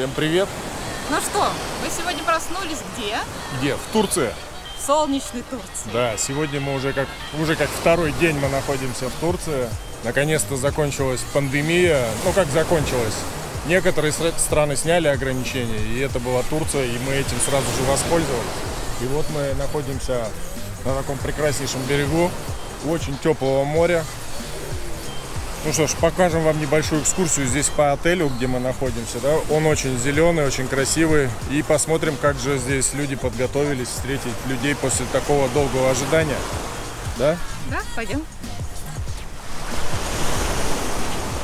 Всем привет! Ну что, вы сегодня проснулись где? Где? В Турции. В солнечной Турции. Да, сегодня мы уже как, уже как второй день мы находимся в Турции. Наконец-то закончилась пандемия. Ну как закончилась? Некоторые страны сняли ограничения, и это была Турция, и мы этим сразу же воспользовались. И вот мы находимся на таком прекраснейшем берегу, очень теплого моря. Ну что ж, покажем вам небольшую экскурсию здесь по отелю, где мы находимся. Да? Он очень зеленый, очень красивый. И посмотрим, как же здесь люди подготовились встретить людей после такого долгого ожидания. Да? Да, пойдем.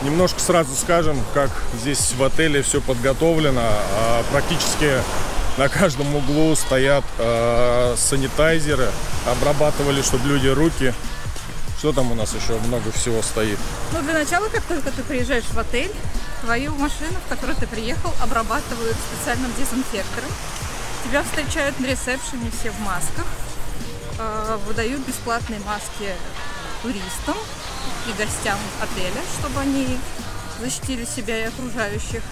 Немножко сразу скажем, как здесь в отеле все подготовлено. А, Практически на каждом углу стоят э, санитайзеры, обрабатывали, чтобы люди руки. Что там у нас еще много всего стоит? Ну, для начала, как только ты приезжаешь в отель, твою машину, в которую ты приехал, обрабатывают специальным дезинфектором. Тебя встречают на ресепшене все в масках. э, Выдают бесплатные маски туристам и гостям отеля, чтобы они защитили себя и окружающих.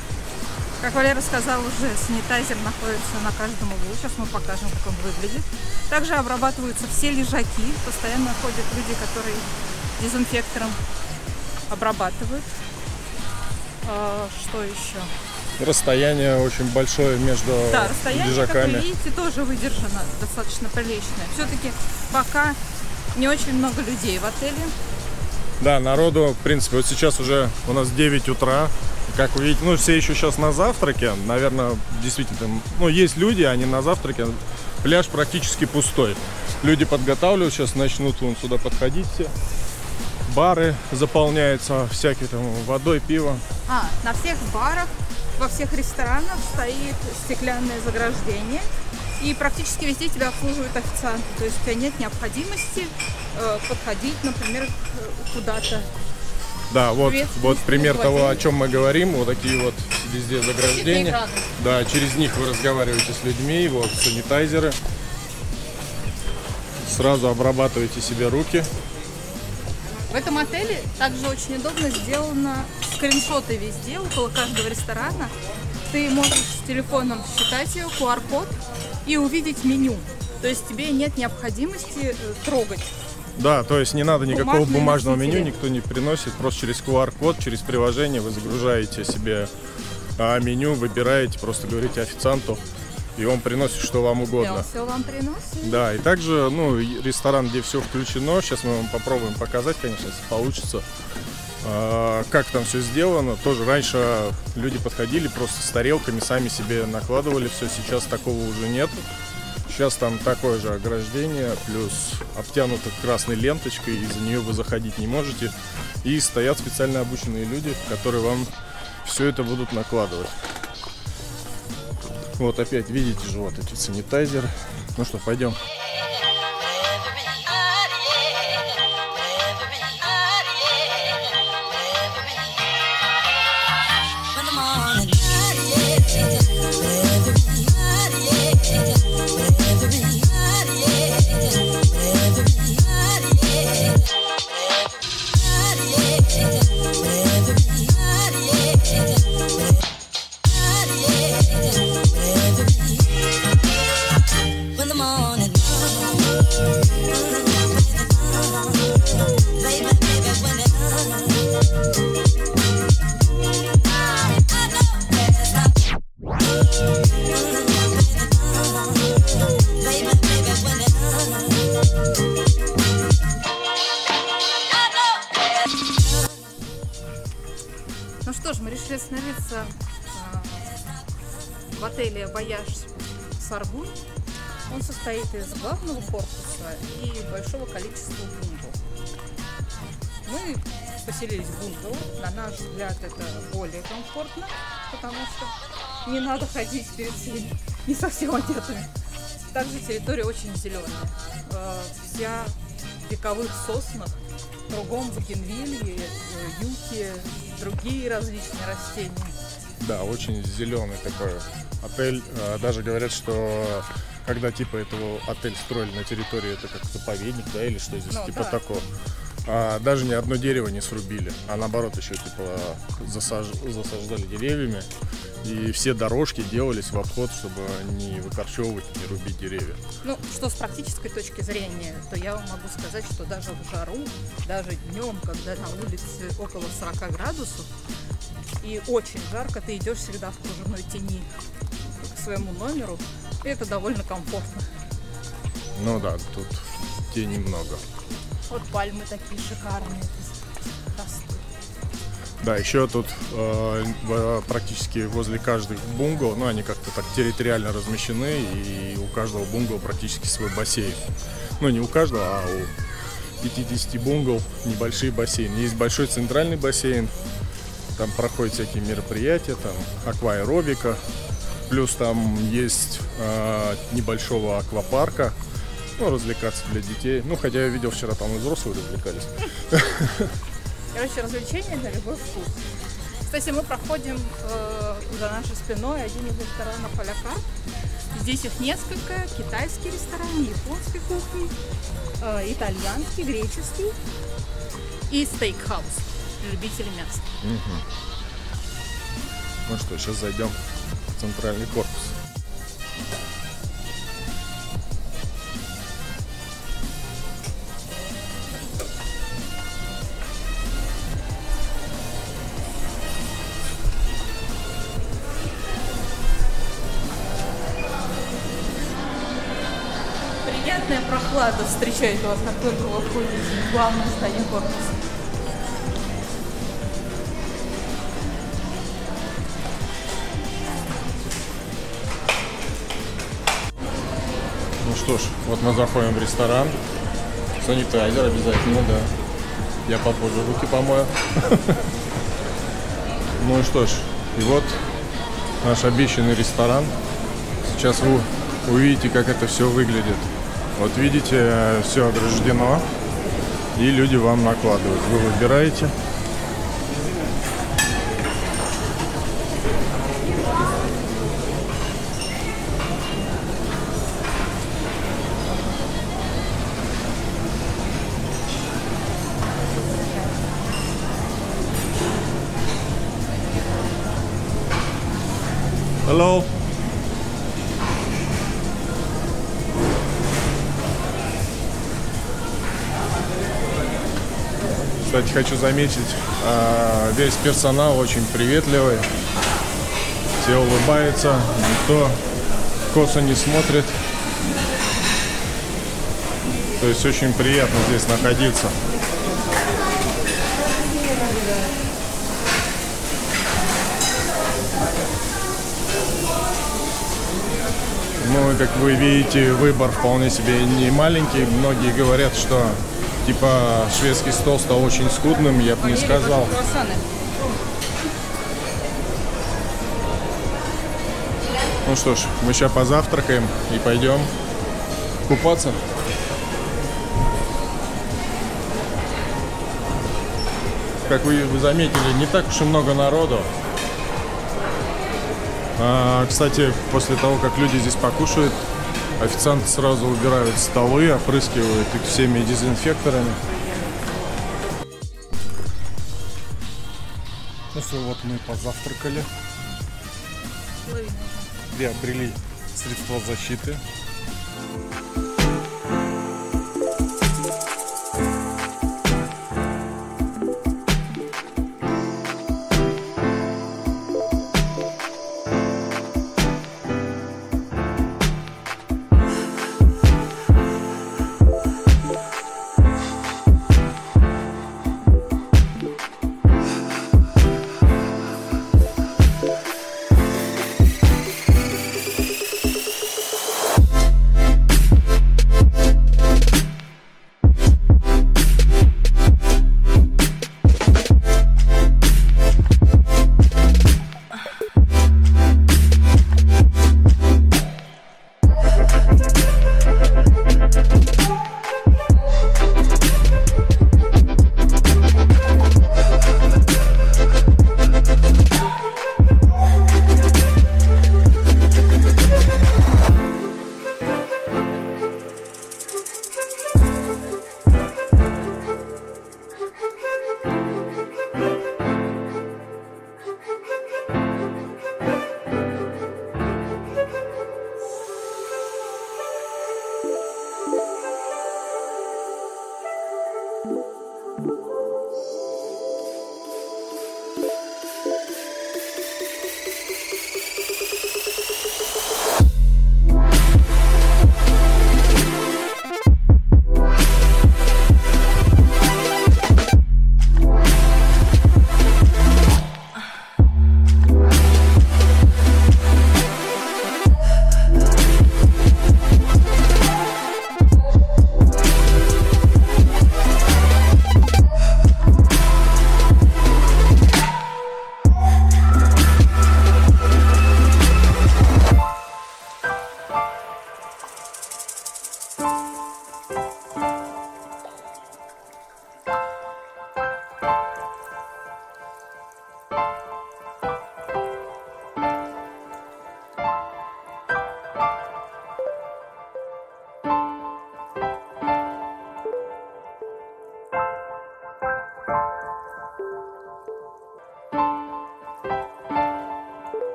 Как Валера сказал уже, санитайзер находится на каждом углу. Сейчас мы покажем, как он выглядит. Также обрабатываются все лежаки. Постоянно ходят люди, которые дезинфектором обрабатывают. А, что еще? Расстояние очень большое между Да, расстояние, как лежаками. вы видите, тоже выдержано достаточно приличное. Все-таки пока не очень много людей в отеле. Да, народу, в принципе, вот сейчас уже у нас 9 утра. Как вы видите, ну, все еще сейчас на завтраке. Наверное, действительно, ну, есть люди, они на завтраке. Пляж практически пустой. Люди подготавливают, сейчас начнут вон сюда подходить все. Бары заполняются всякие там водой, пивом. А, на всех барах, во всех ресторанах стоит стеклянное заграждение. И практически везде тебя обслуживают официанты. То есть у тебя нет необходимости э, подходить, например, куда-то. Да, вот, Привет, вот пример того, о чем мы говорим. Вот такие вот везде заграждения. Да, через них вы разговариваете с людьми, вот санитайзеры. Сразу обрабатываете себе руки. В этом отеле также очень удобно сделано скриншоты везде, около каждого ресторана. Ты можешь с телефоном считать ее, QR-код и увидеть меню. То есть тебе нет необходимости э, трогать. Да, то есть не надо никакого Бумажные бумажного меню, носители. никто не приносит. Просто через QR-код, через приложение вы загружаете себе а, меню, выбираете, просто говорите официанту, и он приносит, что вам угодно. он все вам приносит. Да, и также, ну, ресторан, где все включено, сейчас мы вам попробуем показать, конечно, если получится, а, как там все сделано. Тоже раньше люди подходили просто с тарелками, сами себе накладывали все, сейчас такого уже нет. Сейчас там такое же ограждение, плюс обтянуто красной ленточкой, и за нее вы заходить не можете. И стоят специально обученные люди, которые вам все это будут накладывать. Вот опять видите же вот эти санитайзеры. Ну что, пойдем. В отеле «Voyage Sorgun». Он состоит из главного корпуса и большого количества бунгало. Мы поселились в бунгало. На наш взгляд, это более комфортно, потому что не надо ходить перед не совсем одетыми. Также территория очень зеленая. Э, Вся в вековых соснах, кругом бугенвильи, э, юкки, другие различные растения. Да, очень зеленый такой отель. А, Даже говорят, что когда типа этого отель строили на территории, это как заповедник, да, или что здесь Ну, типа да. такого. а, даже ни одно дерево не срубили, а наоборот еще типа засаж- засаждали деревьями. И все дорожки делались в обход, чтобы не выкорчевывать, не рубить деревья. Ну, что с практической точки зрения, то я вам могу сказать, что даже в жару, даже днем, когда на улице около 40 градусов и очень жарко, ты идешь всегда в кружевной тени своему номеру, и это довольно комфортно. Ну да, тут тени много. Вот пальмы такие шикарные. Да, еще тут э, практически возле каждых бунгало, ну они как-то так территориально размещены, и у каждого бунгало практически свой бассейн. Ну не у каждого, а у 50 бунгал небольшие бассейны. Есть большой центральный бассейн, там проходят всякие мероприятия, там акваэробика, плюс там есть э, небольшого аквапарка, ну развлекаться для детей. Ну хотя я видел вчера там и взрослые развлекались. Короче, развлечения на любой вкус. Кстати, мы проходим э, за нашей спиной один из ресторанов Алякар. Здесь их несколько. Китайский ресторан, японской кухни, э, итальянский, греческий и стейкхаус для любителей мяса. Ну что, сейчас зайдем центральный корпус. Приятная прохлада встречает вас, как только вы входите в главное здание корпуса. Что ж, вот мы заходим в ресторан. Санитайзер обязательно, да. Я попозже руки помою. Ну и что ж, и вот наш обещанный ресторан. Сейчас вы увидите, как это все выглядит. Вот видите, все ограждено. И люди вам накладывают. Вы выбираете. Кстати, хочу заметить, а, весь персонал очень приветливый. Все улыбаются, никто косо не смотрит. То есть очень приятно здесь находиться. Ну, как вы видите, выбор вполне себе не маленький. Многие говорят, что типа шведский стол стал очень скудным, я бы не сказал. Ну что ж, мы сейчас позавтракаем и пойдем купаться. Как вы, вы заметили, не так уж и много народу. А, кстати, после того, как люди здесь покушают, официанты сразу убирают столы, опрыскивают их всеми дезинфекторами. Ну что, вот мы позавтракали, приобрели средства защиты,